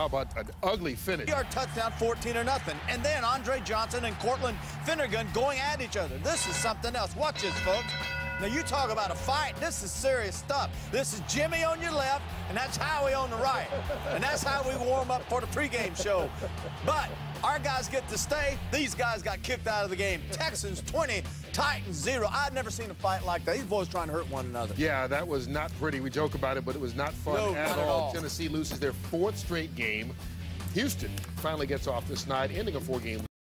how about an ugly finish? Our touchdown 14 or nothing. And then Andre Johnson and Cortland Finnegan going at each other. This is something else. Watch this, folks. Now, you talk about a fight. This is serious stuff. This is Jimmy on your left, and that's Howie on the right. And that's how we warm up for the pregame show. But our guys get to stay. These guys got kicked out of the game. Texans 20, Titans 0. I've never seen a fight like that. These boys trying to hurt one another. Yeah, that was not pretty. We joke about it, but it was not fun No, at, not all. at all. Tennessee loses their fourth straight game. Houston finally gets off this night, ending a four-game